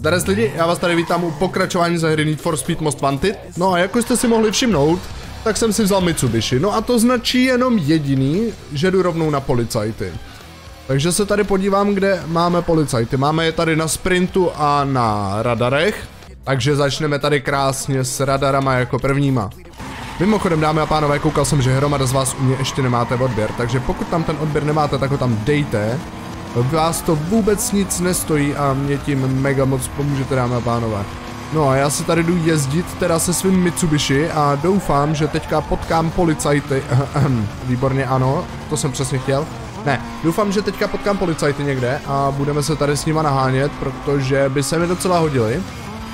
Zdar lidi, já vás tady vítám u pokračování za hry Need for Speed Most Wanted. No a jako jste si mohli všimnout, tak jsem si vzal Mitsubishi. No a to značí jenom jediný, že jdu rovnou na policajty. Takže se tady podívám, kde máme policajty. Máme je tady na sprintu a na radarech. Takže začneme tady krásně s radarama jako prvníma. Mimochodem, dámy a pánové, koukal jsem, že hromada z vás u mě ještě nemáte odběr, takže pokud tam ten odběr nemáte, tak ho tam dejte. Vás to vůbec nic nestojí a mě tím mega moc pomůžete, dámy a pánové. No a já se tady jdu jezdit teda se svým Mitsubishi a doufám, že teďka potkám policajty. Výborně ano, to jsem přesně chtěl. Ne, doufám, že teďka potkám policajty někde a budeme se tady s nima nahánět, protože by se mi docela hodili.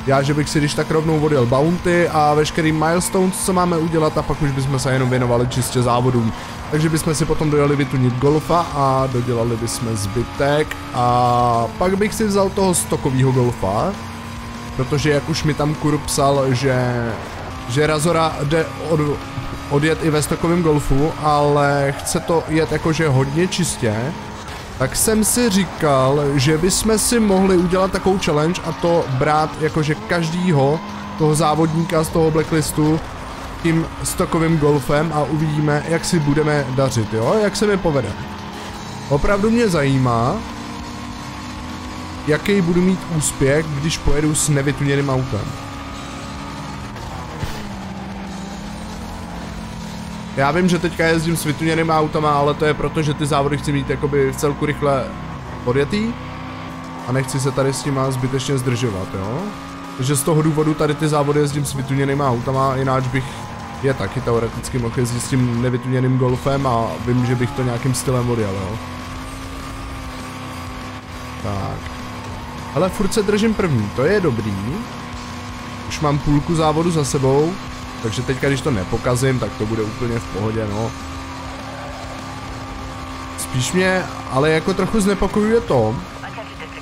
Já, že bych si když tak rovnou vodil bounty a veškerý milestones, co máme udělat a pak už bychom se jenom věnovali čistě závodům. Takže bychom si potom dojeli vytunit golfa a dodělali bychom zbytek a pak bych si vzal toho stokového golfa, protože jak už mi tam Kur psal, že, že Razora jde od, odjet i ve stokovém golfu, ale chce to jet jakože hodně čistě, tak jsem si říkal, že bychom si mohli udělat takovou challenge a to brát jakože každýho toho závodníka z toho blacklistu tím stokovým golfem a uvidíme, jak si budeme dařit, jo, jak se mi povede. Opravdu mě zajímá, jaký budu mít úspěch, když pojedu s nevytuněným autem. Já vím, že teďka jezdím s vytuněnýma autama, ale to je proto, že ty závody chci mít jakoby v celku rychle odjetý a nechci se tady s nima zbytečně zdržovat, jo? Takže z toho důvodu tady ty závody jezdím s vytuněnýma autama, jináč bych je taky teoreticky mohl jezdit s tím nevytuněným golfem a vím, že bych to nějakým stylem odjel, jo? Tak. Ale furt se držím první, to je dobrý. Už mám půlku závodu za sebou, takže teďka, když to nepokazím, tak to bude úplně v pohodě, no. Spíš mě ale jako trochu znepokojuje to,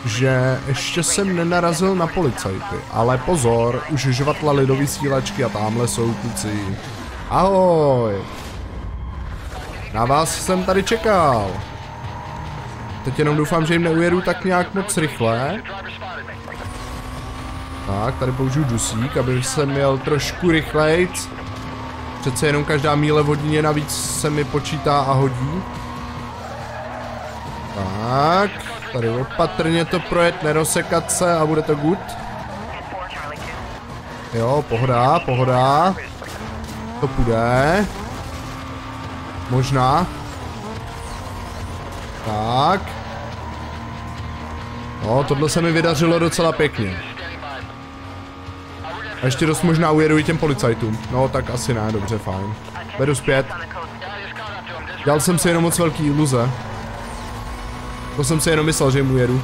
že ještě jsem nenarazil na policajty. Ale pozor, už žvatla lidový sílačky a tamhle jsou kluci. Ahoj! Na vás jsem tady čekal. Teď jenom doufám, že jim neujedu tak nějak moc rychle. Tak, tady použiju dusík, aby se měl trošku rychlejc. Přece jenom každá míle vodní navíc se mi počítá a hodí. Tak, tady opatrně to projet, nerosekat se a bude to good. Jo, pohoda, pohoda. To půjde. Možná. Tak. No, tohle se mi vydařilo docela pěkně. A ještě dost možná ujedu i těm policajtům. No, tak asi ne, dobře, fajn. Vedu zpět. Dělal jsem si jenom moc velký iluze. To jsem si jenom myslel, že jim ujedu.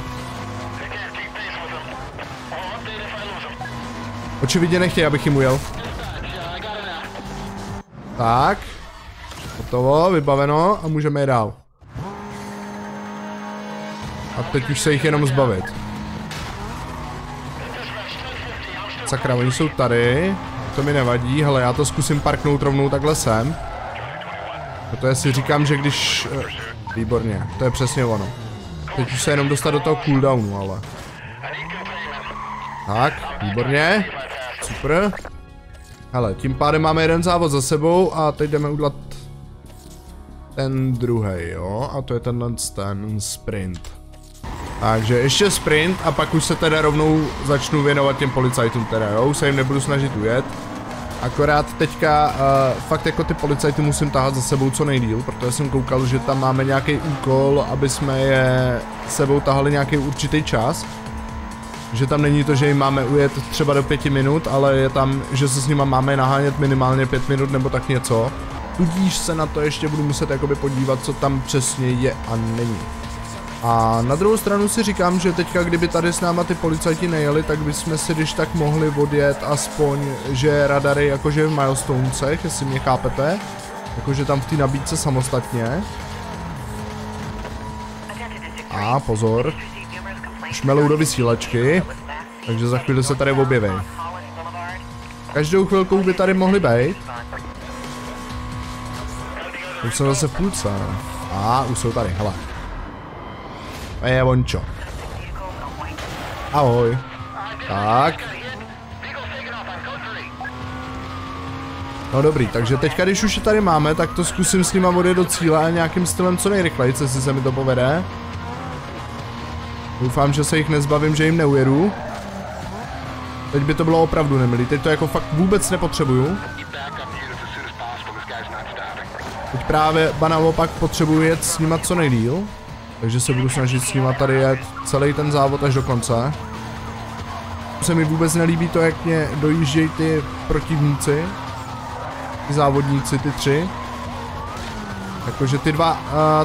Očividně nechtějí, abych jim ujel. Tak. Hotovo, vybaveno a můžeme je dál. A teď už se jich jenom zbavit. Sakra, oni jsou tady. To mi nevadí, hele, já to zkusím parknout rovnou takhle sem. Protože si říkám, že když... Eh, výborně, to je přesně ono. Teď už se jenom dostat do toho cooldownu, ale. Tak, výborně. Super. Hele, tím pádem máme jeden závod za sebou a teď jdeme udělat ten druhý, jo? A to je tenhle ten sprint. Takže ještě sprint a pak už se teda rovnou začnu věnovat těm policajtům teda, jo? Už se jim nebudu snažit ujet. Akorát teďka uh, fakt jako ty policajty musím tahat za sebou co nejdíl, protože jsem koukal, že tam máme nějaký úkol, aby jsme je sebou tahali nějaký určitý čas. Že tam není to, že jim máme ujet třeba do pěti minut, ale je tam, že se s nima máme nahánět minimálně pět minut nebo tak něco. Tudíž se na to ještě budu muset jakoby podívat, co tam přesně je a není. A na druhou stranu si říkám, že teďka, kdyby tady s náma ty policajti nejeli, tak bychom si když tak mohli odjet aspoň, že radary jakože v milestonesech, jestli mě chápete, jakože tam v té nabídce samostatně. A pozor, už melou do vysílačky, takže za chvíli se tady objeví. Každou chvilkou by tady mohli být. Už jsem zase v půlce. A už jsou tady, hele. A je vončo. Ahoj. Tak. No dobrý, takže teďka, když už je tady máme, tak to zkusím s nima odjet do cíle a nějakým stylem co nejrychleji, jestli se mi to povede. Doufám, že se jich nezbavím, že jim neujedu. Teď by to bylo opravdu nemilý, teď to jako fakt vůbec nepotřebuju. Teď právě ba naopak potřebuji jet s nima co nejdíl. Takže se budu snažit s nima tady jet celý ten závod až do konce. Se mi vůbec nelíbí to, jak mě dojíždějí ty protivníci. Ty závodníci, ty tři. Jakože ty dva,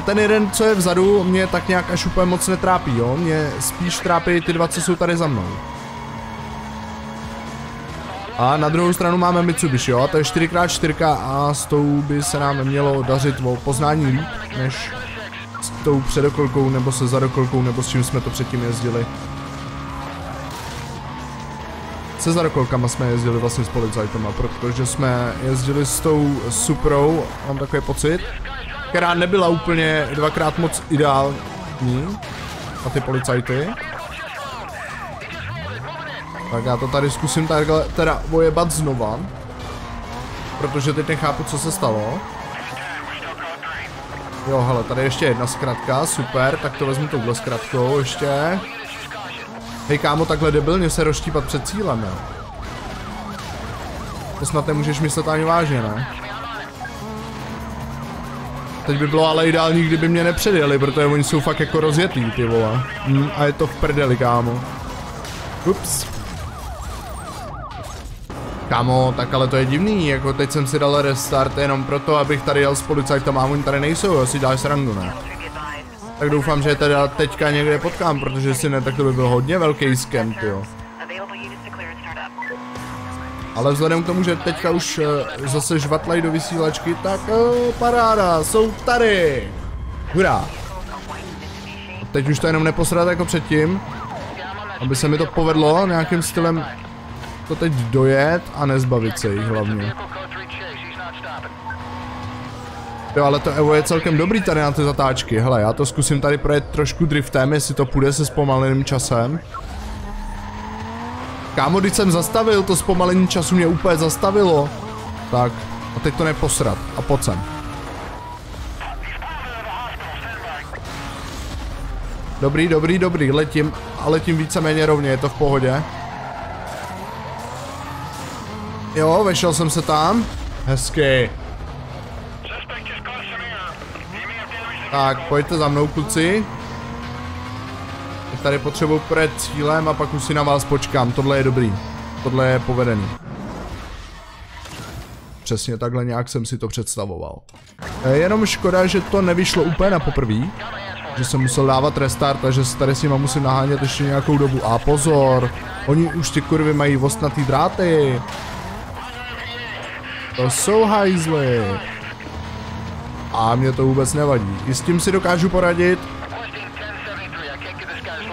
ten jeden, co je vzadu, mě tak nějak až úplně moc netrápí, jo. Mě spíš trápí ty dva, co jsou tady za mnou. A na druhou stranu máme Mitsubishi, jo, to je 4x4 a s tou by se nám mělo dařit o poznání líp, než tou předokolkou nebo se zadokolkou, nebo s čím jsme to předtím jezdili. Se zadokolkama jsme jezdili vlastně s policajtama, protože jsme jezdili s tou Suprou, mám takový pocit, která nebyla úplně dvakrát moc ideální na ty policajty. Tak já to tady zkusím takhle teda vojebat znova. Protože teď nechápu, co se stalo. Jo, hele, tady ještě jedna zkratka, super, tak to vezmu touhle zkratkou ještě. Hej kámo, takhle debilně se rozštípat před cílem, jo. To snad nemůžeš myslet ani vážně, ne? Teď by bylo ale ideální, kdyby mě nepředjeli, protože oni jsou fakt jako rozjetý, ty vole. Hm, a je to v prdeli, kámo. Ups. Kámo, tak ale to je divný, jako teď jsem si dal restart jenom proto, abych tady jel s policajtama a oni tady nejsou, jo, si dáš srandu, ne? Tak doufám, že je teda teďka někde potkám, protože si ne, tak to by byl hodně velký scam, jo. Ale vzhledem k tomu, že teďka už uh, zase žvatlají do vysílačky, tak uh, paráda, jsou tady. Hurá. Teď už to jenom neposrat jako předtím, aby se mi to povedlo nějakým stylem to teď dojet a nezbavit se jich hlavně. Jo, ale to Evo je celkem dobrý tady na ty zatáčky. Hele, já to zkusím tady projet trošku driftem, jestli to půjde se zpomaleným časem. Kámo, když jsem zastavil, to zpomalení času mě úplně zastavilo. Tak, a teď to neposrat. A pojď sem. Dobrý, dobrý, dobrý, letím, a letím víceméně rovně, je to v pohodě. Jo, vešel jsem se tam. Hezky. Tak, pojďte za mnou, kluci. Tady potřebuji projet cílem a pak už si na vás počkám. Tohle je dobrý. Tohle je povedený. Přesně takhle nějak jsem si to představoval. E, jenom škoda, že to nevyšlo úplně na poprví. Že jsem musel dávat restart a že se tady s nima musím nahánět ještě nějakou dobu. A pozor, oni už ty kurvy mají ostnatý dráty. To jsou hajzly. A mě to vůbec nevadí. I s tím si dokážu poradit,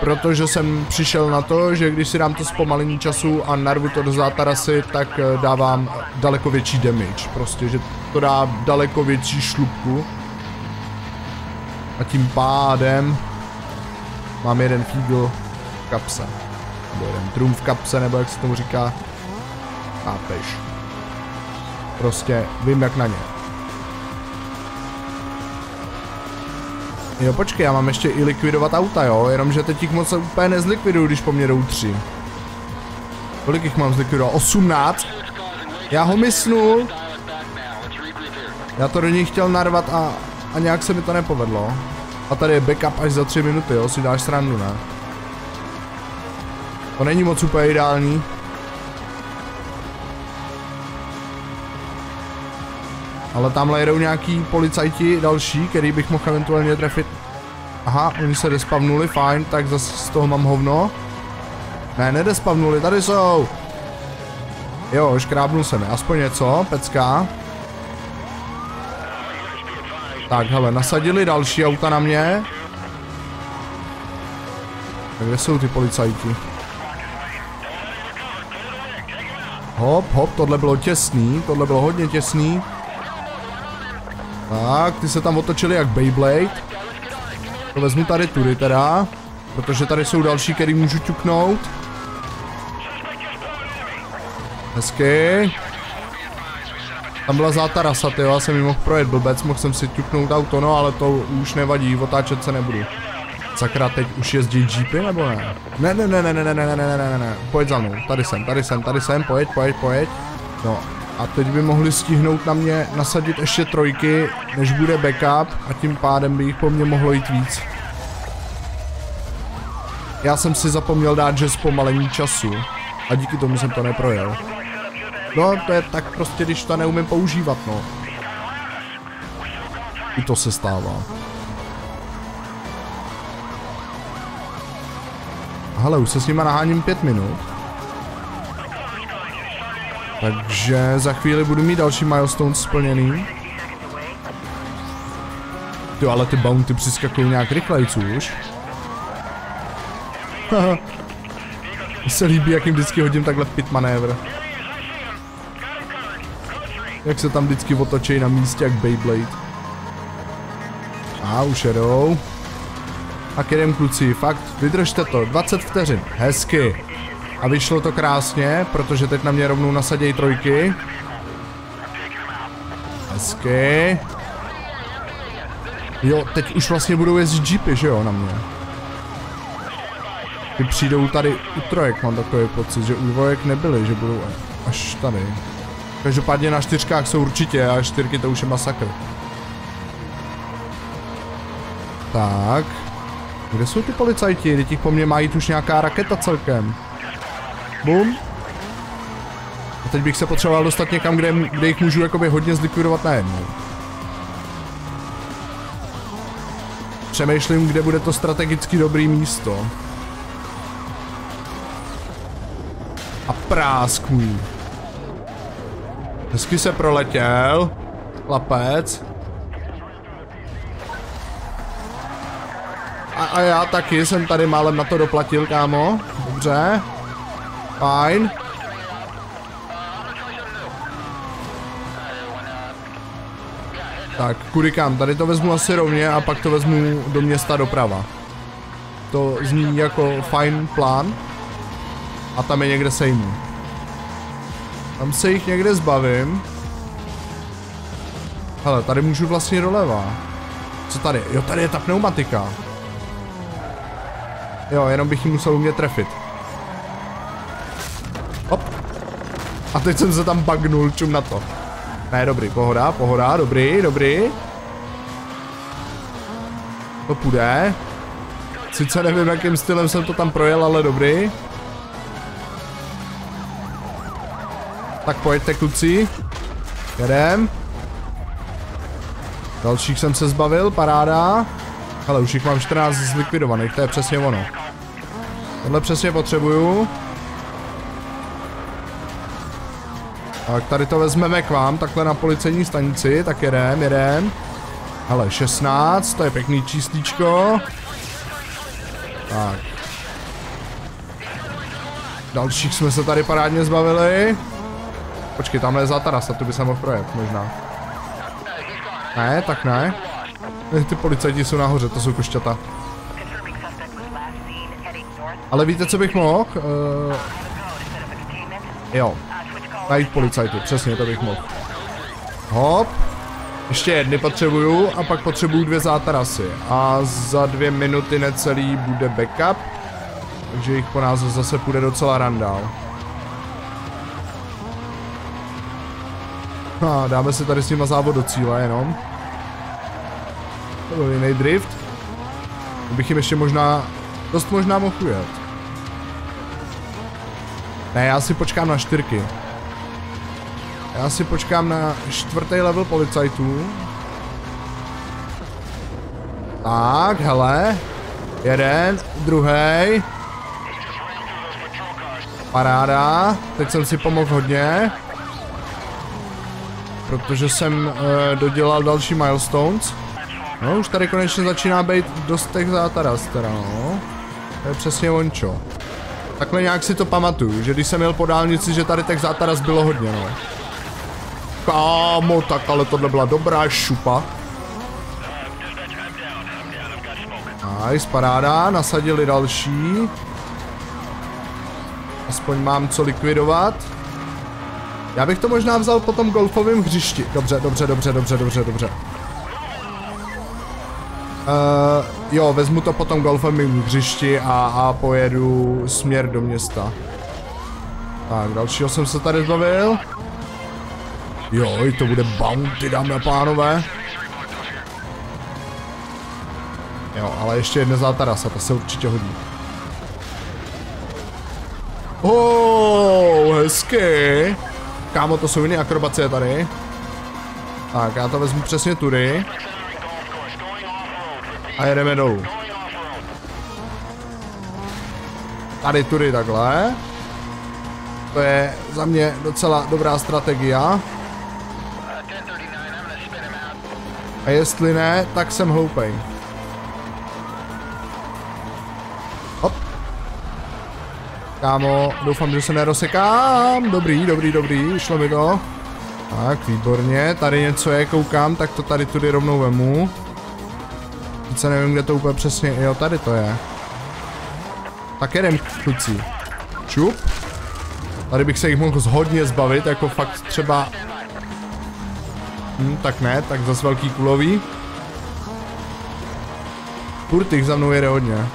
protože jsem přišel na to, že když si dám to zpomalení času a narvu to do zátarasy, tak eh, dávám daleko větší damage. Prostě, že to dá daleko větší šlupku. A tím pádem mám jeden fígl v kapse. Nebo jeden trum v kapse, nebo jak se tomu říká. Chápeš. Prostě vím jak na ně. Jo, počkej, já mám ještě i likvidovat auta, jo, jenomže teď jich moc úplně nezlikviduju, když po mně jdou tři. Kolik jich mám zlikvidovat? 18? Já ho mysnul. Já to do něj chtěl narvat a, a nějak se mi to nepovedlo. A tady je backup až za tři minuty, jo, si dáš srandu, ne? To není moc úplně ideální. Ale tamhle jedou nějaký policajti další, který bych mohl eventuálně trefit. Aha, oni se despavnuli, fajn, tak zase z toho mám hovno. Ne, nedespavnuli, tady jsou. Jo, škrábnul se mi, aspoň něco, pecka. Tak, hele, nasadili další auta na mě. Kde jsou ty policajti? Hop, hop, tohle bylo těsný, tohle bylo hodně těsný. Tak, ty se tam otočili jak Beyblade. To vezmu tady tudy teda. Protože tady jsou další, který můžu ťuknout. Hezky. Tam byla zátarasa, ty já jsem ji mohl projet blbec, mohl jsem si ťuknout auto, no ale to už nevadí, otáčet se nebudu. Sakra, teď už jezdí jeepy nebo ne? Ne, ne, ne, ne, ne, ne, ne, ne, ne, ne, ne, ne, pojď za mnou, tady jsem, tady jsem, tady jsem, pojď, pojď, pojď. No, a teď by mohli stihnout na mě nasadit ještě trojky, než bude backup a tím pádem by jich po mně mohlo jít víc. Já jsem si zapomněl dát, že zpomalení času a díky tomu jsem to neprojel. No, to je tak prostě, když to neumím používat, no. I to se stává. Hele, už se s nima naháním pět minut. Takže za chvíli budu mít další milestone splněný. Ty, ale ty bounty přiskakují nějak rychlejc už. Se líbí, jak jim vždycky hodím takhle pit manévr. Jak se tam vždycky otočí na místě jak Beyblade. A už jedou. A jedem kluci, fakt, vydržte to, 20 vteřin, hezky. A vyšlo to krásně, protože teď na mě rovnou nasadějí trojky. Hezky. Jo, teď už vlastně budou jezdit jeepy, že jo, na mě. Ty přijdou tady u trojek, mám takový pocit, že u dvojek nebyly, že budou až tady. Každopádně na čtyřkách jsou určitě a čtyřky to už je masakr. Tak. Kde jsou ty policajti? Teď po mně mají už nějaká raketa celkem. Bum. A teď bych se potřeboval dostat někam, kde, kde jich můžu jakoby hodně zlikvidovat najednou. Přemýšlím, kde bude to strategicky dobrý místo. A prásk můj. Hezky se proletěl. Lapec. A, a já taky jsem tady málem na to doplatil, kámo. Dobře. Fajn. Tak, kudy kam? Tady to vezmu asi rovně a pak to vezmu do města doprava. To zní jako fajn plán. A tam je někde sejmu. Tam se jich někde zbavím. Hele, tady můžu vlastně doleva. Co tady? Jo, tady je ta pneumatika. Jo, jenom bych ji musel umět trefit. A teď jsem se tam bugnul, čum na to. Ne, dobrý, pohoda, pohoda, dobrý, dobrý. To půjde. Sice nevím, jakým stylem jsem to tam projel, ale dobrý. Tak pojďte kluci. Jedem. Dalších jsem se zbavil, paráda. Ale už jich mám 14 zlikvidovaných, to je přesně ono. Tohle přesně potřebuju. Tak tady to vezmeme k vám, takhle na policejní stanici, tak jedem, jedem. Ale 16, to je pěkný číslíčko. Tak. Dalších jsme se tady parádně zbavili. Počkej, tamhle je zatarasa, tu by se mohl projet, možná. Ne, tak ne. Ty policajti jsou nahoře, to jsou košťata. Ale víte, co bych mohl? Uh, jo. Najít policajty, přesně to bych mohl. Hop. Ještě jedny potřebuju a pak potřebuju dvě zátarasy. A za dvě minuty necelý bude backup. Takže jich po nás zase půjde docela randál. A dáme si tady s nima závod do cíle jenom. To byl jiný drift. Bych jim ještě možná, dost možná mohl ujet. Ne, já si počkám na čtyřky. Já si počkám na čtvrtý level policajtů. Tak, hele. Jeden, druhý. Paráda. Teď jsem si pomohl hodně. Protože jsem uh, dodělal další milestones. No, už tady konečně začíná být dost těch zátaras teda, no. To je přesně ončo. Takhle nějak si to pamatuju, že když jsem jel po dálnici, že tady těch zátaras bylo hodně, no. Kámo, tak ale tohle byla dobrá šupa. Nice, paráda, nasadili další. Aspoň mám co likvidovat. Já bych to možná vzal po tom golfovém hřišti. Dobře, dobře, dobře, dobře, dobře, dobře. Uh, jo, vezmu to po tom golfovém hřišti a, a pojedu směr do města. Tak, dalšího jsem se tady zbavil. Jo, to bude bounty, dámy a pánové. Jo, ale ještě jedna zlatá rasa, to se určitě hodí. Oh, hezky. Kámo, to jsou jiné akrobacie tady. Tak, já to vezmu přesně tudy. A jedeme dolů. Tady tudy takhle. To je za mě docela dobrá strategie. A jestli ne, tak jsem hloupej. Hop. Kámo, doufám, že se nerozsekám. Dobrý, dobrý, dobrý, šlo mi to. Tak, výborně, tady něco je, koukám, tak to tady tudy rovnou vemu. Sice nevím, kde to úplně přesně, jo, tady to je. Tak jedem, kluci. Čup. Tady bych se jich mohl hodně zbavit, jako fakt třeba... Hm, tak ne, tak zase velký kulový. Furt jich za mnou jede hodně.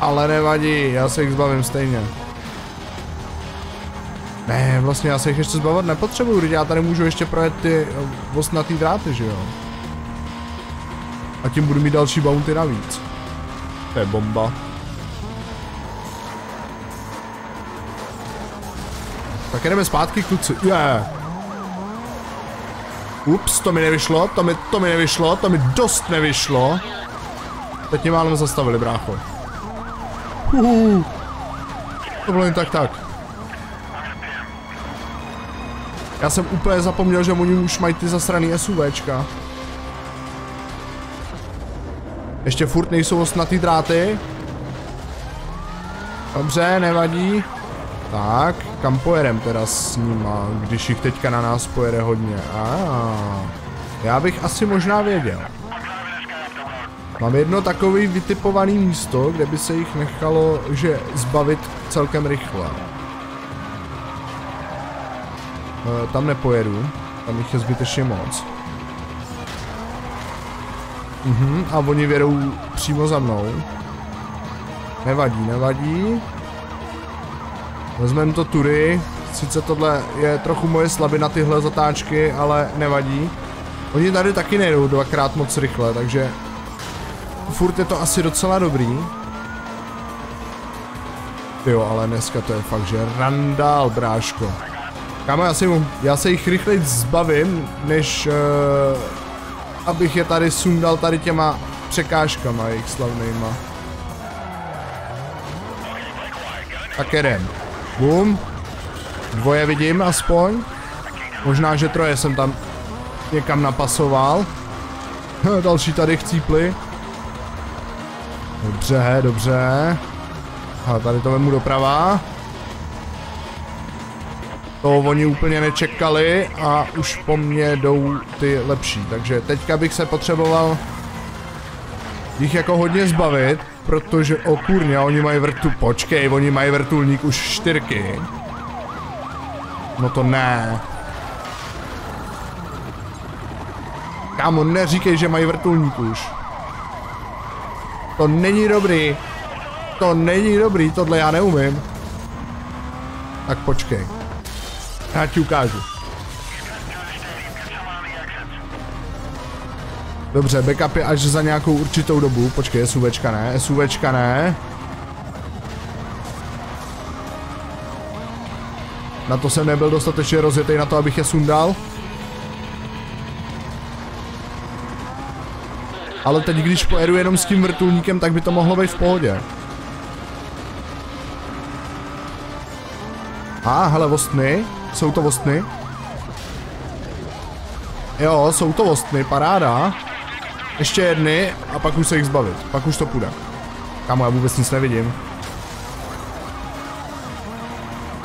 Ale nevadí, já se jich zbavím stejně. Ne, vlastně já se jich ještě zbavit nepotřebuju, já tady můžu ještě projet ty osnatý dráty, že jo. A tím budu mít další bounty navíc. To je bomba. Tak jdeme zpátky, kluci. Yeah. Ups, to mi nevyšlo, to mi, to mi nevyšlo, to mi dost nevyšlo. Teď mě málem zastavili, brácho. Uhu. To bylo jen tak tak. Já jsem úplně zapomněl, že oni už mají ty zasraný SUVčka. Ještě furt nejsou osnatý dráty. Dobře, nevadí. Tak, kam pojedem teda s nima, když jich teďka na nás pojede hodně? Ah, já bych asi možná věděl. Mám jedno takový vytipovaný místo, kde by se jich nechalo, že zbavit celkem rychle. E, tam nepojedu, tam jich je zbytečně moc. Mhm, a oni vědou přímo za mnou. Nevadí, nevadí. Vezmeme to tury. Sice tohle je trochu moje slabina tyhle zatáčky, ale nevadí. Oni tady taky nejdou dvakrát moc rychle, takže furt je to asi docela dobrý. Jo, ale dneska to je fakt, že randál, bráško. Kámo, já, si, já se jich rychleji zbavím, než uh, abych je tady sundal tady těma překážkama jejich slavnýma. Tak jedem. Bum. Dvoje vidím aspoň. Možná, že troje jsem tam někam napasoval. Další tady chcípli. Dobře, dobře. A tady to vemu doprava. To oni úplně nečekali a už po mně jdou ty lepší. Takže teďka bych se potřeboval jich jako hodně zbavit, protože o kurně, oni mají vrtu, počkej, oni mají vrtulník už čtyřky. No to ne. Kámo, neříkej, že mají vrtulník už. To není dobrý. To není dobrý, tohle já neumím. Tak počkej. Já ti ukážu. Dobře, backup je až za nějakou určitou dobu. Počkej, SUVčka ne, SUVčka ne. Na to jsem nebyl dostatečně rozjetý na to, abych je sundal. Ale teď, když pojedu jenom s tím vrtulníkem, tak by to mohlo být v pohodě. A, ah, hele, vostny. Jsou to vostny? Jo, jsou to vostny, paráda. Ještě jedny a pak už se jich zbavit. Pak už to půjde. Kámo, já vůbec nic nevidím.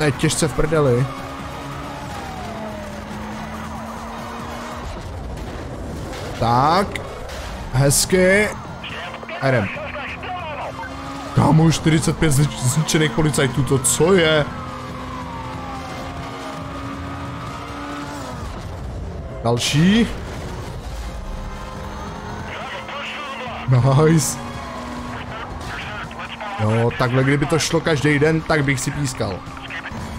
Je těžce v prdeli. Tak. Hezky. A jdem. Kámo, 45 zničených policajtů, to co je? Další. Nice. Jo, takhle kdyby to šlo každý den, tak bych si pískal.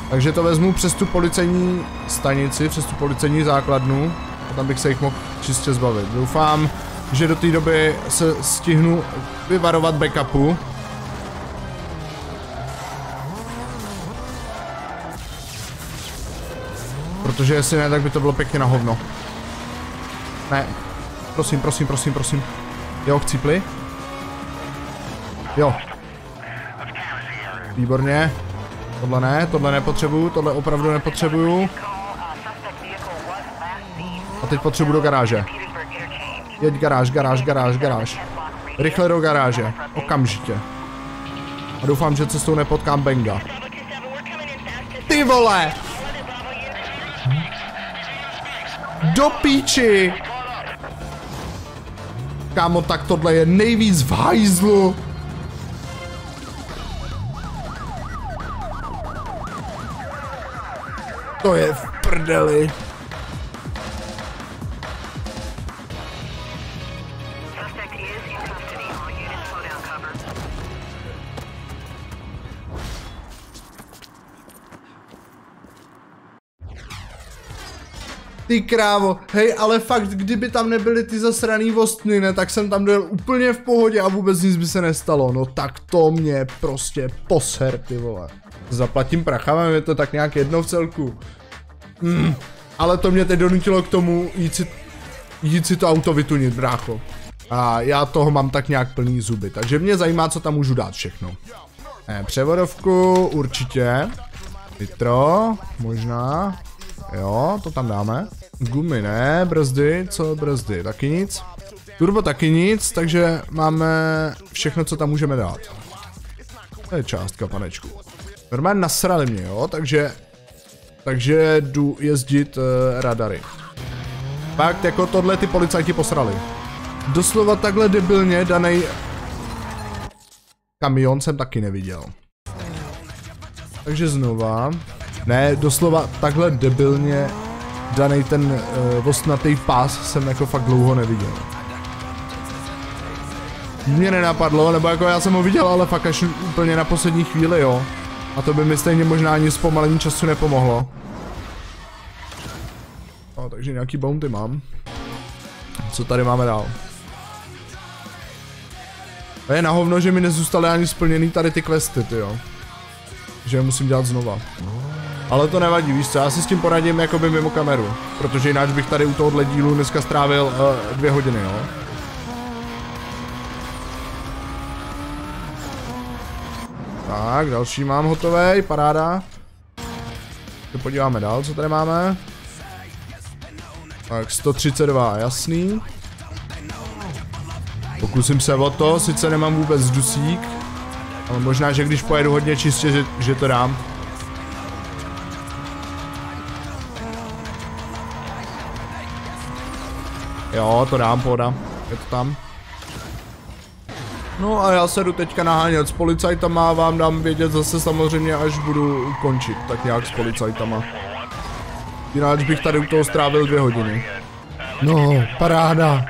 Takže to vezmu přes tu policejní stanici, přes tu policejní základnu a tam bych se jich mohl čistě zbavit. Doufám, že do té doby se stihnu vyvarovat backupu. Protože jestli ne, tak by to bylo pěkně na hovno. Ne. Prosím, prosím, prosím, prosím. Jo, chcípli? Jo. Výborně. Tohle ne, tohle nepotřebuju, tohle opravdu nepotřebuju. A teď potřebuju do garáže. Jeď garáž, garáž, garáž, garáž. Rychle do garáže. Okamžitě. A doufám, že cestou nepotkám Benga. Ty vole! Do píči! Kámo, tak tohle je nejvíc v hajzlu. To je v prdeli. Ty krávo, hej, ale fakt, kdyby tam nebyly ty zasraný vostny, ne, tak jsem tam dojel úplně v pohodě a vůbec nic by se nestalo, no tak to mě prostě poser, ty vole. Zaplatím prachama, je to tak nějak jedno v celku. Mm, ale to mě teď donutilo k tomu jít si, jít si to auto vytunit, brácho. A já toho mám tak nějak plný zuby, takže mě zajímá, co tam můžu dát všechno. Eh, převodovku určitě. Nitro, možná. Jo, to tam dáme. Gumy ne, brzdy, co brzdy, taky nic. Turbo taky nic, takže máme všechno, co tam můžeme dát. To je částka, panečku. Normálně nasrali mě, jo, takže... Takže jdu jezdit uh, radary. Fakt, jako tohle ty policajti posrali. Doslova takhle debilně daný kamion jsem taky neviděl. Takže znova. Ne, doslova takhle debilně daný ten uh, ostnatý pás jsem jako fakt dlouho neviděl. Mě nenapadlo, nebo jako já jsem ho viděl, ale fakt až úplně na poslední chvíli, jo. A to by mi stejně možná ani zpomalení času nepomohlo. No, takže nějaký bounty mám. Co tady máme dál? A je na hovno, že mi nezůstaly ani splněný tady ty questy, ty jo. Že je musím dělat znova. Ale to nevadí, víš co, já si s tím poradím jakoby mimo kameru. Protože jinak bych tady u tohohle dílu dneska strávil uh, dvě hodiny, jo. Tak, další mám hotový, paráda. Se podíváme dál, co tady máme. Tak, 132, jasný. Pokusím se o to, sice nemám vůbec dusík, ale možná, že když pojedu hodně čistě, že, že to dám. Jo, to dám, poda. Je to tam. No a já se jdu teďka nahánět s policajtama, vám dám vědět zase samozřejmě, až budu končit, tak nějak s policajtama. Jinak bych tady u toho strávil dvě hodiny. No, paráda.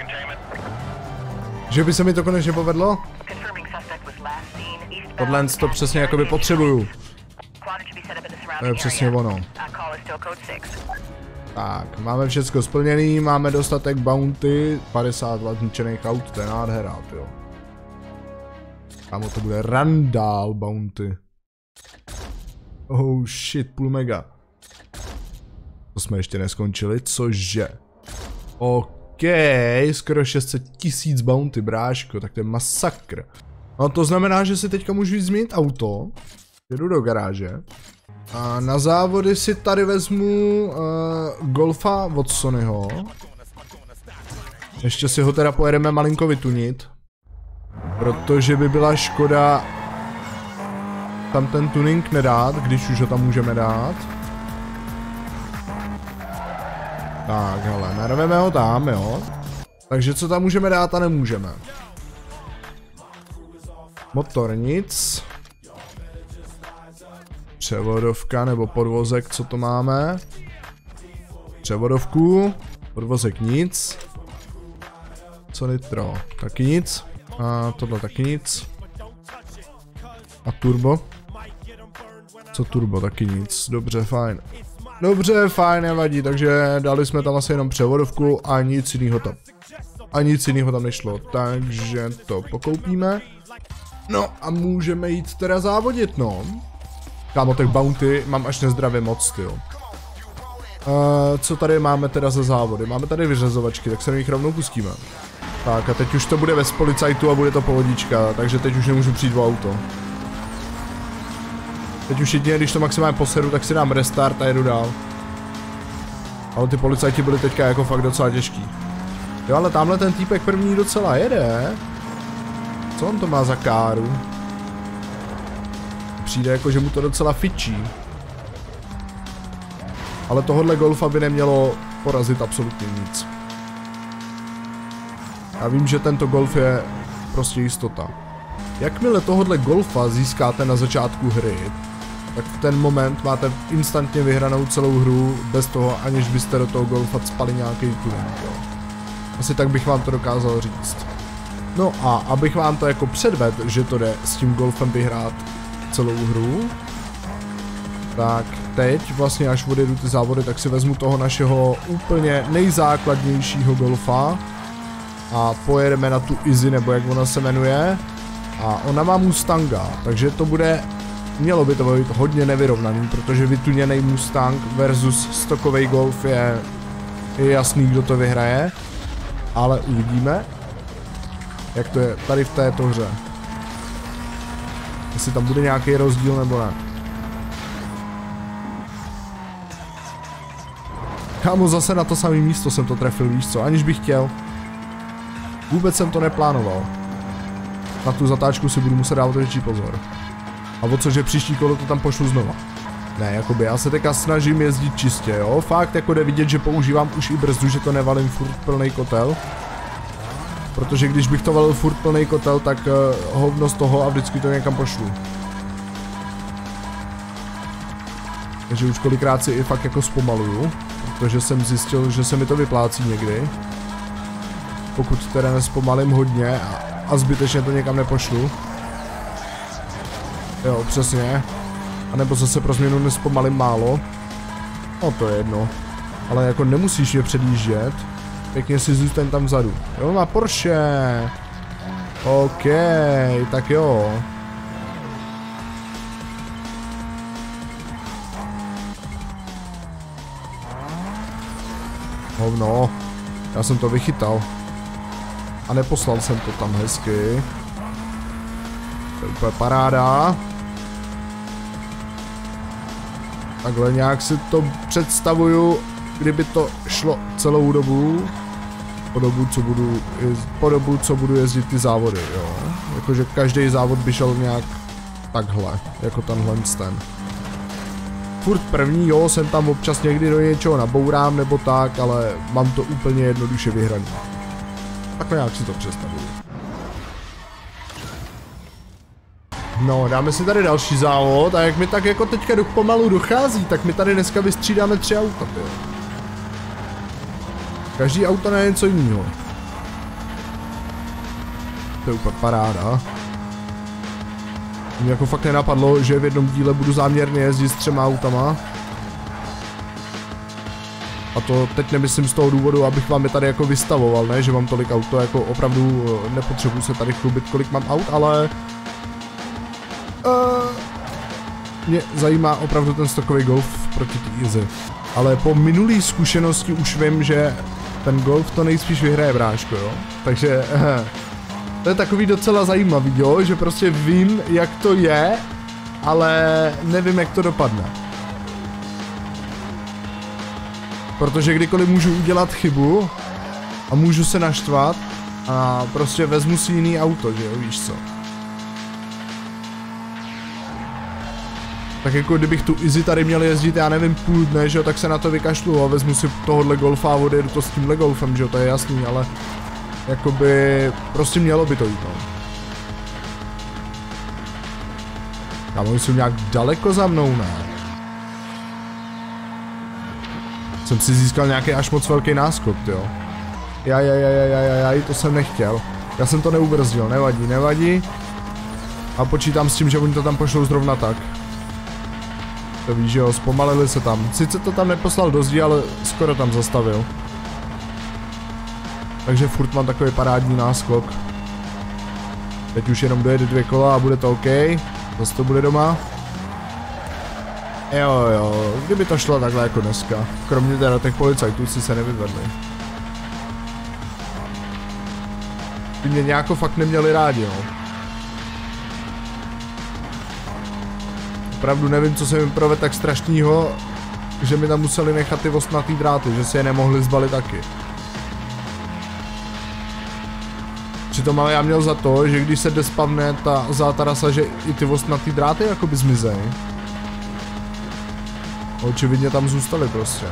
Že by se mi to konečně povedlo? Tohle to přesně jakoby potřebuju. To je přesně ono. Tak, máme všechno splněný, máme dostatek bounty, 50 zničených aut, to je nádhera, jo. Kámo, to bude Randall bounty. Oh shit, půl mega. To jsme ještě neskončili, cože? OK, skoro 600 tisíc bounty, bráško, tak to je masakr. No to znamená, že si teďka můžu změnit auto. Jedu do garáže. A na závody si tady vezmu uh, Golfa od Sonyho. Ještě si ho teda pojedeme malinko vytunit. Protože by byla škoda tam ten tuning nedát, když už ho tam můžeme dát. Tak, hele, narveme ho tam, jo. Takže co tam můžeme dát a nemůžeme. Motor nic. Převodovka nebo podvozek, co to máme? Převodovku. Podvozek nic. Co nitro? Taky nic. A tohle taky nic. A turbo? Co turbo? Taky nic. Dobře, fajn. Dobře, fajn, nevadí, takže dali jsme tam asi jenom převodovku a nic jiného tam. A nic jiného tam nešlo, takže to pokoupíme. No a můžeme jít teda závodit, no. Kámo, těch bounty mám až nezdravě moc, jo. Uh, co tady máme teda za závody? Máme tady vyřazovačky, tak se jich rovnou pustíme. Tak a teď už to bude bez policajtu a bude to pohodička, takže teď už nemůžu přijít o auto. Teď už jedině, když to maximálně poseru, tak si dám restart a jedu dál. Ale ty policajti byli teďka jako fakt docela těžký. Jo, ale tamhle ten týpek první docela jede. Co on to má za káru? Přijde jako, že mu to docela fičí. Ale tohohle golfa by nemělo porazit absolutně nic. Já vím, že tento golf je prostě jistota. Jakmile tohohle golfa získáte na začátku hry, tak v ten moment máte instantně vyhranou celou hru bez toho, aniž byste do toho golfa spali nějaký jo. Asi tak bych vám to dokázal říct. No a abych vám to jako předved, že to jde s tím golfem vyhrát celou hru, tak teď vlastně až odjedu ty závody, tak si vezmu toho našeho úplně nejzákladnějšího golfa a pojedeme na tu Izzy, nebo jak ona se jmenuje. A ona má Mustanga, takže to bude, mělo by to být hodně nevyrovnaný, protože vytuněný Mustang versus stokový Golf je, je jasný, kdo to vyhraje. Ale uvidíme, jak to je tady v této hře. Jestli tam bude nějaký rozdíl nebo ne. Kámo, zase na to samé místo jsem to trefil, víš co, aniž bych chtěl. Vůbec jsem to neplánoval. Na tu zatáčku si budu muset dávat větší pozor. A o cože příští kolo to tam pošlu znova. Ne, jakoby já se teďka snažím jezdit čistě, jo, fakt jako jde vidět, že používám už i brzdu, že to nevalím furt plný kotel. Protože když bych to valil furt plný kotel, tak uh, hovno z toho a vždycky to někam pošlu. Takže už kolikrát si i fakt jako zpomaluju, protože jsem zjistil, že se mi to vyplácí někdy. Pokud teda nespomalím hodně a, a zbytečně to někam nepošlu. Jo, přesně. A nebo zase pro změnu nespomalím málo. No to je jedno. Ale jako nemusíš mě předjíždět. Pěkně si zůstaň tam vzadu. Jo, má Porsche. OK, tak jo. Hovno. Já jsem to vychytal. A neposlal jsem to tam hezky. To je úplně paráda. Takhle nějak si to představuju, kdyby to šlo celou dobu. Po dobu, co budu, po dobu, co budu jezdit ty závody, jo. Jakože každý závod by šel nějak takhle, jako tenhle ten. Furt první, jo, jsem tam občas někdy do něčeho nabourám nebo tak, ale mám to úplně jednoduše vyhrané. Takhle nějak si to představuju. No, dáme si tady další závod a jak mi tak jako teďka pomalu dochází, tak my tady dneska vystřídáme tři auta, jo. Každý auto na něco jiného. To je úplně paráda. Mě jako fakt nenapadlo, že v jednom díle budu záměrně jezdit s třema autama. A to teď nemyslím z toho důvodu, abych vám je tady jako vystavoval, ne, že mám tolik auto, jako opravdu eh, nepotřebuji se tady chlubit, kolik mám aut, ale... Uh, mě zajímá opravdu ten stokový Golf proti té. Ale po minulý zkušenosti už vím, že ten Golf to nejspíš vyhraje bráško, jo? Takže... To je takový docela zajímavý, jo? Že prostě vím, jak to je, ale nevím, jak to dopadne. Protože kdykoliv můžu udělat chybu a můžu se naštvat a prostě vezmu si jiný auto, že jo, víš co. Tak jako kdybych tu Izzy tady měl jezdit, já nevím, půl dne, že jo, tak se na to vykašlu a vezmu si tohohle golfa a odjedu to s tímhle golfem, že jo, to je jasný, ale jakoby, prostě mělo by to jít, no. Já jsou nějak daleko za mnou, ne? Jsem si získal nějaký až moc velký náskok, jo. Ja, ja, ja, ja, ja, ja, to jsem nechtěl. Já jsem to neubrzdil, nevadí, nevadí. A počítám s tím, že oni to tam pošlou zrovna tak. To víš, že jo, zpomalili se tam. Sice to tam neposlal do zdí, ale skoro tam zastavil. Takže furt mám takový parádní náskok. Teď už jenom dojede dvě kola a bude to OK. Zase to bude doma. Jo, jo, kdyby to šlo takhle jako dneska. Kromě teda těch policajtů si se nevyvedli. By mě nějako fakt neměli rádi, no. Opravdu nevím, co jsem jim provedl tak strašného, že mi tam museli nechat ty ostnatý dráty, že si je nemohli zbalit taky. Přitom ale já měl za to, že když se despavne ta zátarasa, že i ty ostnatý dráty jakoby zmizej. Očividně tam zůstaly prostě.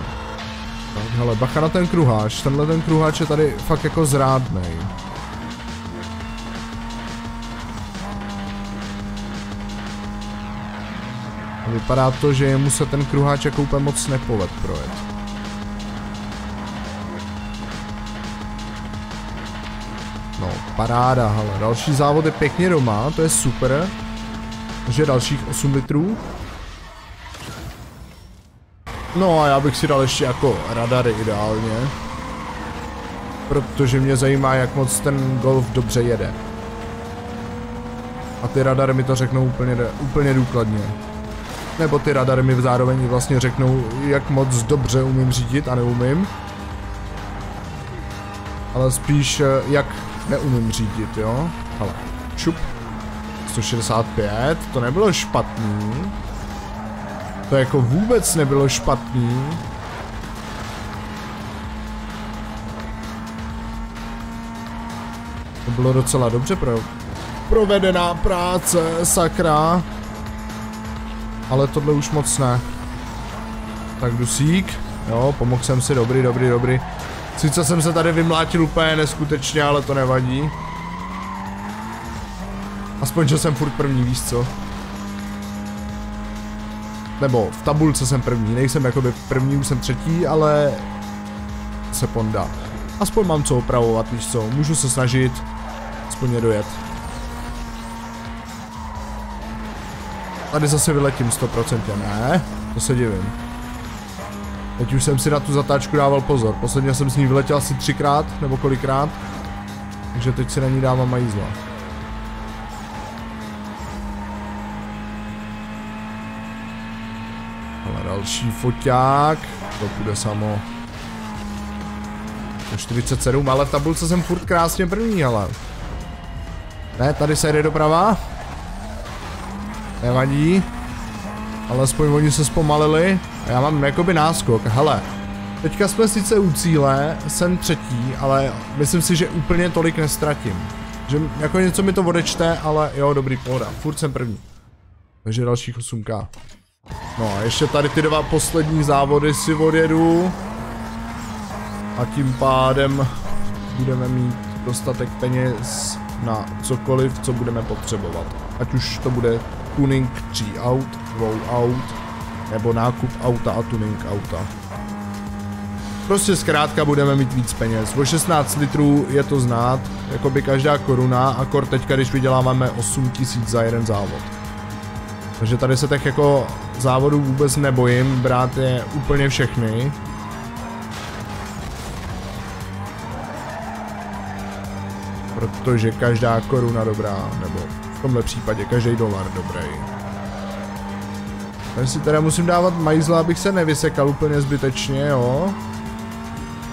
Tak hele, bacha na ten kruháč. Tenhle ten kruháč je tady fakt jako zrádnej. Vypadá to, že jemu se ten kruháč jako úplně moc nepoved projet. No, paráda, hele. Další závod je pěkně doma, to je super. Takže dalších 8 litrů. No a já bych si dal ještě jako radary ideálně. Protože mě zajímá, jak moc ten Golf dobře jede. A ty radary mi to řeknou úplně, úplně důkladně. Nebo ty radary mi zároveň vlastně řeknou, jak moc dobře umím řídit a neumím. Ale spíš, eh, jak neumím řídit, jo? Ale, čup. 165, to nebylo špatný. To jako vůbec nebylo špatný. To bylo docela dobře pro provedená práce, sakra. Ale tohle už moc ne. Tak dusík. Jo, pomohl jsem si, dobrý, dobrý, dobrý. Sice jsem se tady vymlátil úplně neskutečně, ale to nevadí. Aspoň, že jsem furt první, víš co? Nebo v tabulce jsem první, nejsem jakoby první, už jsem třetí, ale se ponda. Aspoň mám co opravovat, víš co, můžu se snažit aspoň je dojet. Tady zase vyletím 100%, ne? To se divím. Teď už jsem si na tu zatáčku dával pozor. Posledně jsem s ní vyletěl asi třikrát, nebo kolikrát. Takže teď si na ní dávám majízla. Ale další foťák. To bude samo. 47, ale v tabulce jsem furt krásně první, ale. Ne, tady se jde doprava. Nevadí. Alespoň oni se zpomalili. A já mám jakoby náskok. Hele, teďka jsme sice u cíle, jsem třetí, ale myslím si, že úplně tolik nestratím. Že jako něco mi to odečte, ale jo, dobrý, pohoda. Furt jsem první. Takže dalších 8k. No a ještě tady ty dva poslední závody si odjedu. A tím pádem budeme mít dostatek peněz na cokoliv, co budeme potřebovat. Ať už to bude tuning 3 aut, 2 aut, nebo nákup auta a tuning auta. Prostě zkrátka budeme mít víc peněz. O 16 litrů je to znát, jako by každá koruna, akor teďka, když vyděláváme 8 tisíc za jeden závod. Takže tady se tak jako závodů vůbec nebojím, brát je úplně všechny. Protože každá koruna dobrá, nebo v tomhle případě každý dolar dobrý. Tady si teda musím dávat majzla, abych se nevysekal úplně zbytečně, jo.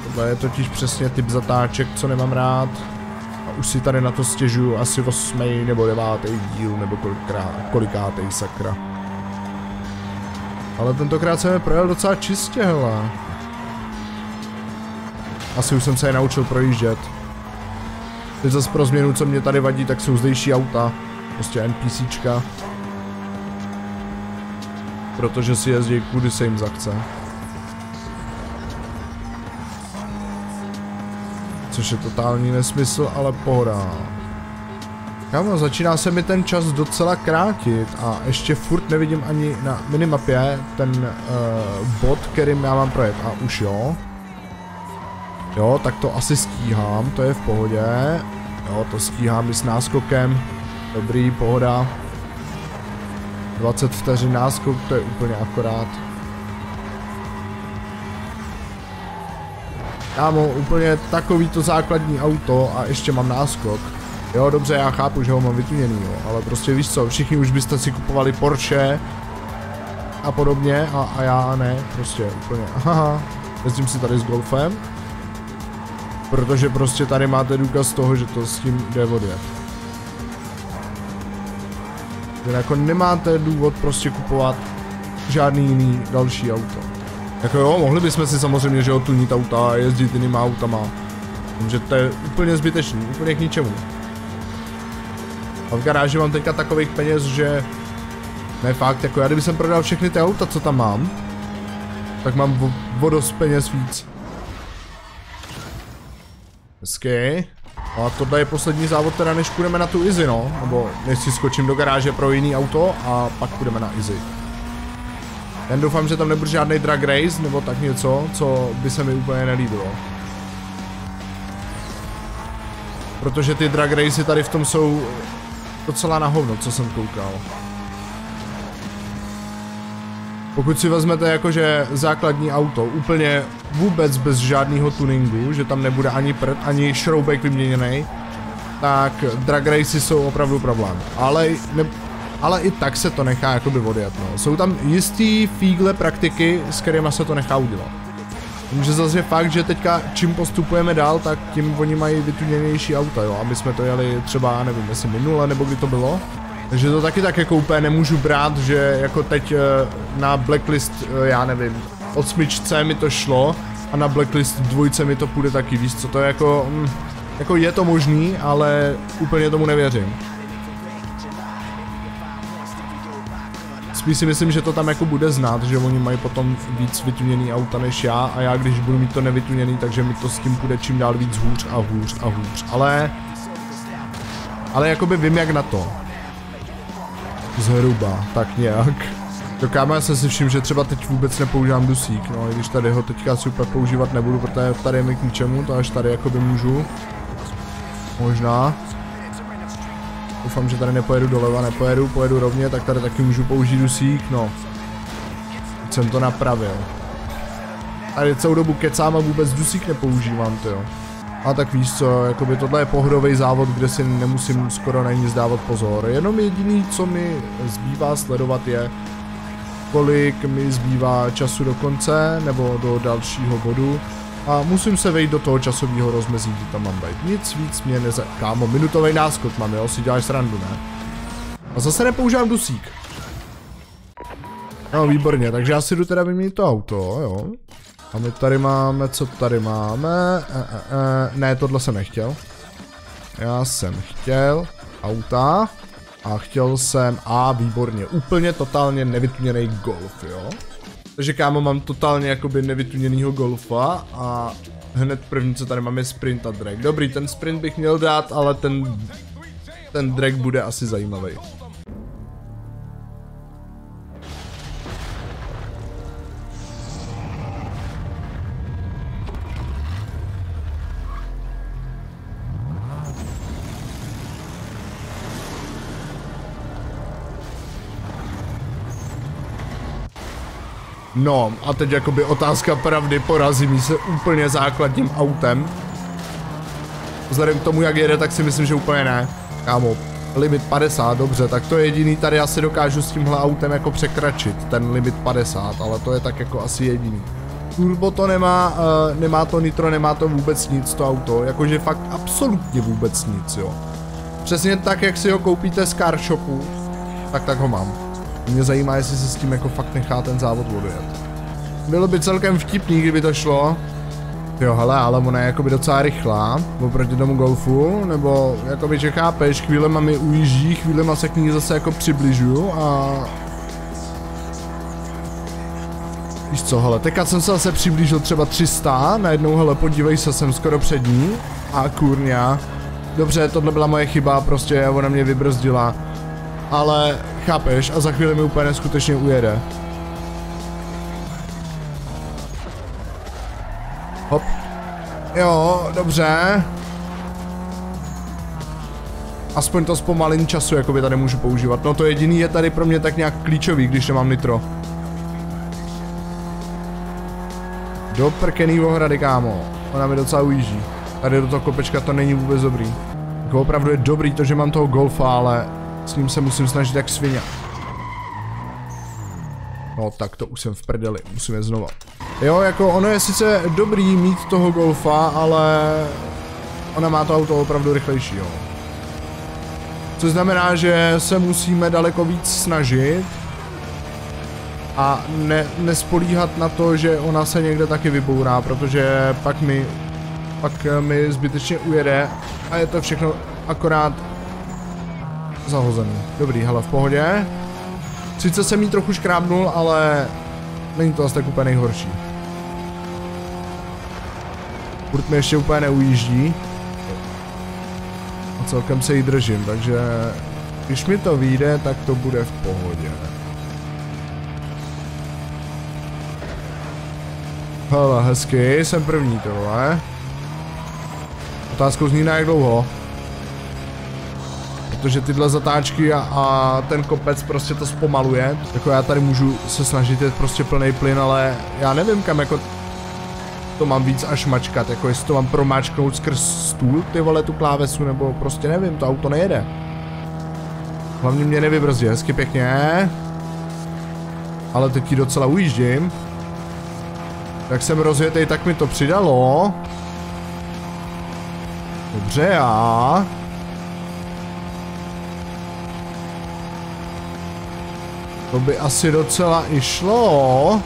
Tohle je totiž přesně typ zatáček, co nemám rád. A už si tady na to stěžuju asi 8. nebo 9. díl, nebo kolikrát, kolikátej sakra. Ale tentokrát jsem je projel docela čistě, hele. Asi už jsem se je naučil projíždět. Teď zase pro změnu, co mě tady vadí, tak jsou zdejší auta. Prostě NPCčka. Protože si jezdí kudy se jim zachce. Což je totální nesmysl, ale pohoda. Kámo, začíná se mi ten čas docela krátit a ještě furt nevidím ani na minimapě ten uh, bod, kterým já mám projet. A už jo. Jo, tak to asi stíhám, to je v pohodě. Jo, to stíhám i s náskokem. Dobrý, pohoda. 20 vteřin náskok, to je úplně akorát. Kámo, úplně takový to základní auto a ještě mám náskok. Jo, dobře, já chápu, že ho mám vytuněný, jo, ale prostě víš co, všichni už byste si kupovali Porsche a podobně a, a já ne, prostě úplně, haha, jezdím si tady s Golfem, protože prostě tady máte důkaz toho, že to s tím jde odjet. Jako nemáte důvod prostě kupovat žádný jiný další auto. Jako jo, mohli bychom si samozřejmě, že otunit auta a jezdit jinýma autama. Že to je úplně zbytečný, úplně k ničemu. A v garáži mám teďka takových peněz, že... Ne fakt, jako já kdyby jsem prodal všechny ty auta, co tam mám, tak mám vodost peněz víc. Hezky. No a tohle je poslední závod teda, než půjdeme na tu Izzy, no. Nebo než si skočím do garáže pro jiný auto a pak půjdeme na Izzy. Jen doufám, že tam nebude žádný drag race nebo tak něco, co by se mi úplně nelíbilo. Protože ty drag race tady v tom jsou docela na hovno, co jsem koukal. Pokud si vezmete jakože základní auto, úplně vůbec bez žádného tuningu, že tam nebude ani prd, ani šroubek vyměněný, tak drag races jsou opravdu problém. Ale, ne, ale i tak se to nechá jakoby odjet, no. Jsou tam jistý fígle praktiky, s kterými se to nechá udělat. Takže zase je fakt, že teďka čím postupujeme dál, tak tím oni mají vytuněnější auta, jo. A my jsme to jeli třeba, nevím, jestli minule, nebo kdy to bylo. Takže to taky tak jako úplně nemůžu brát, že jako teď eh, na Blacklist, eh, já nevím, osmičce mi to šlo a na Blacklist dvojce mi to půjde taky, víš co, to je jako, mm, jako je to možný, ale úplně tomu nevěřím. Spíš si myslím, že to tam jako bude znát, že oni mají potom víc vytuněný auta než já a já když budu mít to nevytuněný, takže mi to s tím bude čím dál víc hůř a hůř a hůř, ale... Ale jakoby vím jak na to. Zhruba, tak nějak. To kámo, jsem si všiml, že třeba teď vůbec nepoužívám dusík, no i když tady ho teďka super používat nebudu, protože tady je mi k ničemu, to až tady jakoby můžu. Možná. Doufám, že tady nepojedu doleva, nepojedu, pojedu rovně, tak tady taky můžu použít dusík, no. Teď jsem to napravil. Tady celou dobu kecám a vůbec dusík nepoužívám, to jo. A tak víš co, jakoby tohle je pohodový závod, kde si nemusím skoro na nic dávat pozor. Jenom jediný, co mi zbývá sledovat je, kolik mi zbývá času do konce, nebo do dalšího bodu. A musím se vejít do toho časového rozmezí, kdy tam mám být. Nic víc mě neze... Kámo, minutový náskok mám, jo? Si děláš srandu, ne? A zase nepoužívám dusík. No, výborně, takže já si jdu teda vyměnit to auto, jo? A my tady máme, co tady máme? E, e, e, ne, tohle jsem nechtěl. Já jsem chtěl auta a chtěl jsem, a výborně, úplně totálně nevytuněný golf, jo? Takže kámo, mám totálně jakoby nevytuněnýho golfa a hned první, co tady máme, je sprint a drag. Dobrý, ten sprint bych měl dát, ale ten, ten drag bude asi zajímavý. No, a teď jakoby otázka pravdy porazí mi se úplně základním autem. Vzhledem k tomu, jak jede, tak si myslím, že úplně ne. Kámo, limit 50, dobře, tak to je jediný, tady asi dokážu s tímhle autem jako překračit, ten limit 50, ale to je tak jako asi jediný. Turbo to nemá, uh, nemá to nitro, nemá to vůbec nic, to auto, jakože fakt absolutně vůbec nic, jo. Přesně tak, jak si ho koupíte z car shopu, tak tak ho mám. Mě zajímá, jestli se s tím jako fakt nechá ten závod odjet. Bylo by celkem vtipný, kdyby to šlo. Jo, hele, ale ona je jakoby docela rychlá, oproti tomu golfu, nebo jakoby, že chápeš, chvílema mi ujíždí, chvílema se k ní zase jako přibližuju a... Víš co, hele, teďka jsem se zase přiblížil třeba 300, najednou, hele, podívej se, jsem skoro před ní a kurňa, dobře, tohle byla moje chyba, prostě ona mě vybrzdila. Ale chápeš, a za chvíli mi úplně neskutečně ujede. Hop. Jo, dobře. Aspoň to zpomalení času, jako by tady můžu používat. No to jediný je tady pro mě tak nějak klíčový, když nemám nitro. Do prkenýho hrady, kámo. Ona mi docela ujíždí. Tady do toho kopečka to není vůbec dobrý. Jako opravdu je dobrý to, že mám toho golfa, ale s ním se musím snažit jak svině. No tak to už jsem v prdeli, musím je znova. Jo, jako ono je sice dobrý mít toho golfa, ale ona má to auto opravdu rychlejší, jo. Což znamená, že se musíme daleko víc snažit a ne, nespolíhat na to, že ona se někde taky vybourá, protože pak mi, pak mi zbytečně ujede a je to všechno akorát zahozený. Dobrý, hele, v pohodě. Sice jsem jí trochu škrábnul, ale není to asi tak úplně nejhorší. Furt mi ještě úplně neujíždí. A celkem se jí držím, takže když mi to vyjde, tak to bude v pohodě. Hele, hezky, jsem první tohle. Otázkou zní na jak dlouho. Protože tyhle zatáčky a, a ten kopec prostě to zpomaluje. Jako já tady můžu se snažit jet prostě plný plyn, ale já nevím kam jako to mám víc až mačkat, jako jestli to mám promáčknout skrz stůl, ty vole, tu klávesu, nebo prostě nevím, to auto nejede. Hlavně mě nevybrzdí, hezky pěkně. Ale teď ti docela ujíždím. Jak jsem rozjetej, tak mi to přidalo. Dobře, já. To by asi docela i šlo.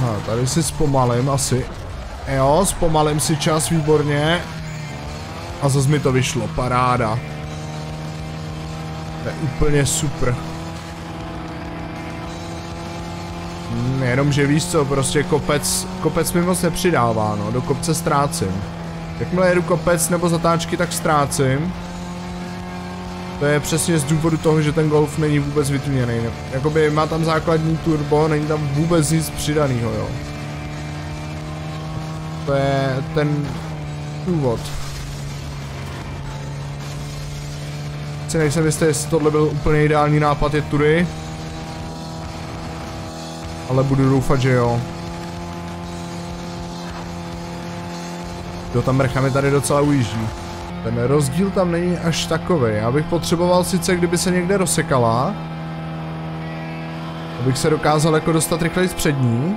Ha, tady si zpomalím asi. Jo, zpomalím si čas výborně. A zase mi to vyšlo, paráda. To je úplně super. Hmm, jenom, že víš co, prostě kopec, kopec mi moc nepřidává, no, do kopce ztrácím. Jakmile jedu kopec nebo zatáčky, tak ztrácím. To je přesně z důvodu toho, že ten Golf není vůbec vytuněný. Jakoby má tam základní turbo, není tam vůbec nic přidanýho, jo. To je ten důvod. Si nejsem jistý, jestli tohle byl úplně ideální nápad je tudy. Ale budu doufat, že jo. Jo, tam mi tady docela ujíždí. Ten rozdíl tam není až takový. Já bych potřeboval sice, kdyby se někde rozsekala, abych se dokázal jako dostat rychleji z přední.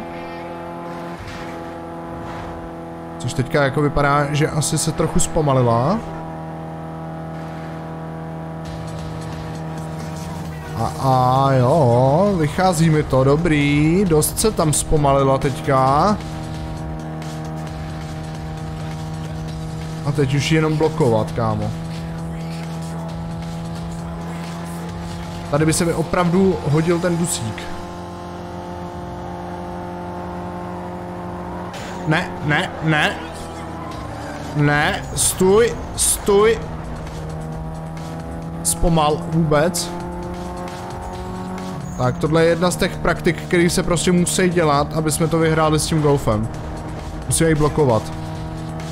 Což teďka jako vypadá, že asi se trochu zpomalila. A, a jo, vychází mi to, dobrý, dost se tam zpomalila teďka. Teď už jenom blokovat, kámo. Tady by se mi opravdu hodil ten dusík. Ne, ne, ne. Ne, stůj, stůj. Zpomal vůbec. Tak, tohle je jedna z těch praktik, které se prostě musí dělat, aby jsme to vyhráli s tím golfem. Musíme ji blokovat.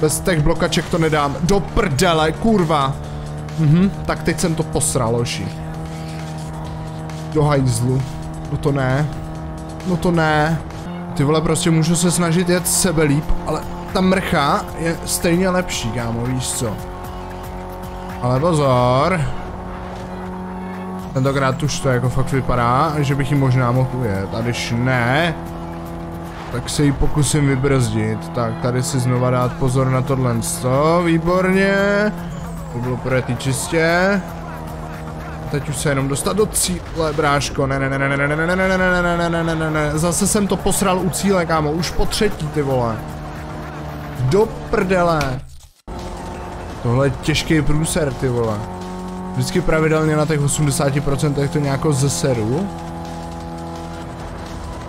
Bez těch blokaček to nedám. Do prdele, kurva. Mhm, tak teď jsem to posral, oši. Do hajzlu. No to ne. No to ne. Ty vole, prostě můžu se snažit jet sebe líp, ale ta mrcha je stejně lepší, kámo, víš co. Ale pozor. Tentokrát už to jako fakt vypadá, že bych ji možná mohl ujet. A když ne, tak se ji pokusím vybrzdit. Tak tady si znova dát pozor na tohle. To, výborně. To bylo projetý čistě. Teď už se jenom dostat do cíle, bráško. Ne, ne, ne, ne, ne, ne, ne, ne, ne, ne, ne, ne, ne, ne, ne, ne. Zase jsem to posral u cíle, kámo. Už po třetí, ty vole. Do prdele. Tohle je těžký průser, ty vole. Vždycky pravidelně na těch 80% to nějakou zeseru.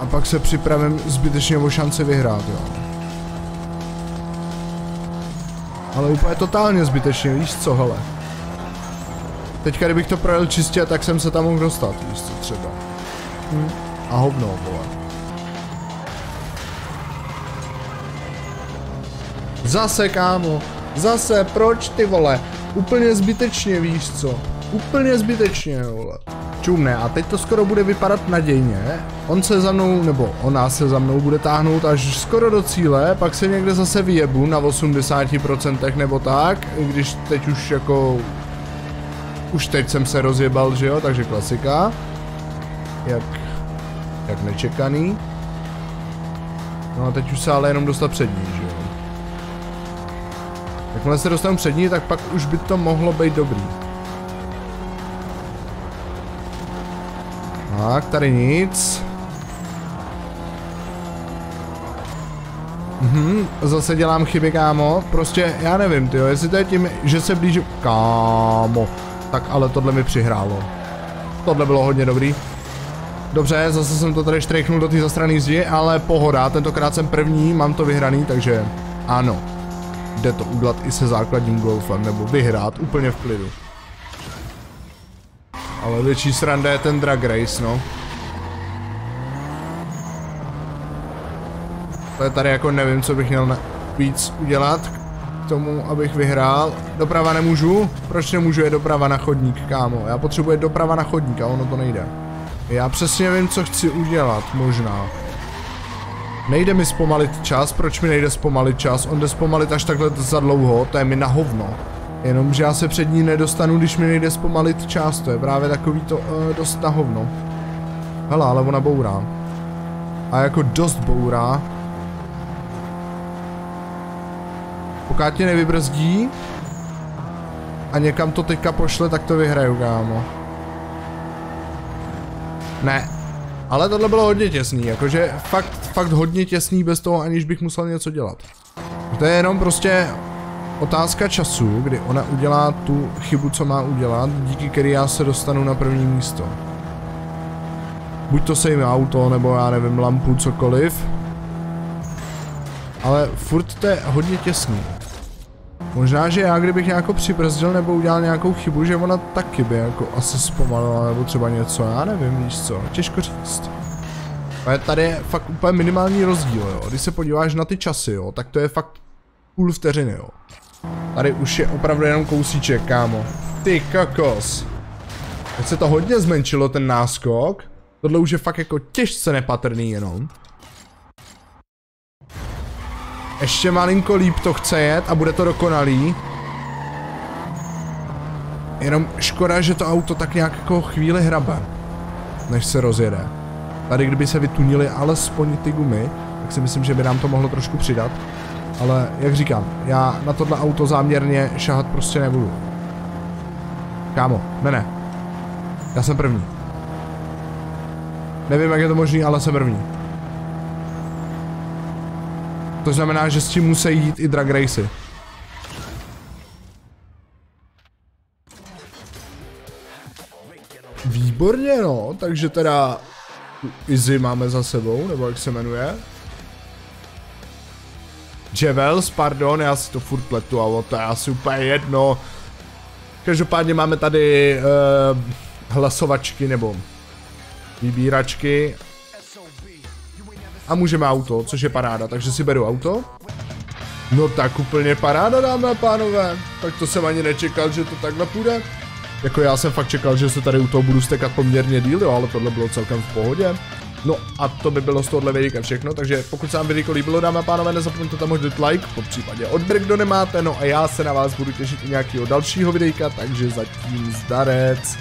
A pak se připravím zbytečně o šanci vyhrát, jo. Ale úplně totálně zbytečně, víš co, hele. Teďka kdybych to projel čistě, tak jsem se tam mohl dostat, víš co třeba. Hm. A hovno, vole. Zase, kámo. Zase, proč ty vole? Úplně zbytečně, víš co? Úplně zbytečně, vole. Čumne, a teď to skoro bude vypadat nadějně. On se za mnou, nebo ona se za mnou bude táhnout až skoro do cíle, pak se někde zase vyjebu na 80% nebo tak, když teď už jako... Už teď jsem se rozjebal, že jo, takže klasika. Jak... Jak nečekaný. No a teď už se ale jenom dostat před ní, že jo. Jakmile se dostanu před ní, tak pak už by to mohlo být dobrý. Tak, tady nic. Mhm, zase dělám chyby, kámo. Prostě, já nevím, tyjo, jestli to je tím, že se blížím... Kámo. Tak ale tohle mi přihrálo. Tohle bylo hodně dobrý. Dobře, zase jsem to tady štrechnul do té zastrané zdi, ale pohoda, tentokrát jsem první, mám to vyhraný, takže ano. Jde to udělat i se základním golfem, nebo vyhrát úplně v klidu. Ale větší sranda je ten drag race, no. To je tady jako nevím, co bych měl víc udělat k tomu, abych vyhrál. Doprava nemůžu? Proč nemůžu je doprava na chodník, kámo? Já potřebuji doprava na chodník a ono to nejde. Já přesně vím, co chci udělat, možná. Nejde mi zpomalit čas, proč mi nejde zpomalit čas? On jde zpomalit až takhle za dlouho, to je mi na hovno. Jenomže já se před ní nedostanu, když mi nejde zpomalit čas, to je právě takový to uh, dost na hovno. Hele, ale ona bourá. A jako dost bourá. Pokud tě nevybrzdí a někam to teďka pošle, tak to vyhraju, kámo. Ne. Ale tohle bylo hodně těsný, jakože fakt, fakt hodně těsný bez toho, aniž bych musel něco dělat. To je jenom prostě otázka času, kdy ona udělá tu chybu, co má udělat, díky který já se dostanu na první místo. Buď to sejme auto, nebo já nevím, lampu, cokoliv. Ale furt to je hodně těsný. Možná, že já kdybych nějakou přibrzdil nebo udělal nějakou chybu, že ona taky by jako asi zpomalila nebo třeba něco, já nevím, víš co, těžko říct. Ale tady je fakt úplně minimální rozdíl, jo. Když se podíváš na ty časy, jo, tak to je fakt půl vteřiny, jo. Tady už je opravdu jenom kousíček, kámo. Ty kokos. Teď se to hodně zmenšilo, ten náskok. Tohle už je fakt jako těžce nepatrný jenom. Ještě malinko líp to chce jet a bude to dokonalý. Jenom škoda, že to auto tak nějak jako chvíli hrabe. Než se rozjede. Tady kdyby se vytunili alespoň ty gumy, tak si myslím, že by nám to mohlo trošku přidat. Ale jak říkám, já na tohle auto záměrně šahat prostě nebudu. Kámo, ne ne. Já jsem první. Nevím, jak je to možný, ale jsem první. To znamená, že s tím musí jít i drag racy. Výborně no, takže teda Izzy máme za sebou, nebo jak se jmenuje. Jevels, pardon, já si to furt pletu, ale to je asi úplně jedno. Každopádně máme tady uh, hlasovačky nebo vybíračky a můžeme auto, což je paráda, takže si beru auto. No tak úplně paráda, dámy a pánové. Tak to jsem ani nečekal, že to takhle půjde. Jako já jsem fakt čekal, že se tady u toho budu stekat poměrně díl, jo, ale tohle bylo celkem v pohodě. No a to by bylo z tohohle videa všechno, takže pokud se vám video líbilo, dámy a pánové, nezapomeňte tam hodit like, po případě odběr, kdo nemáte, no a já se na vás budu těšit i nějakého dalšího videjka, takže zatím zdarec.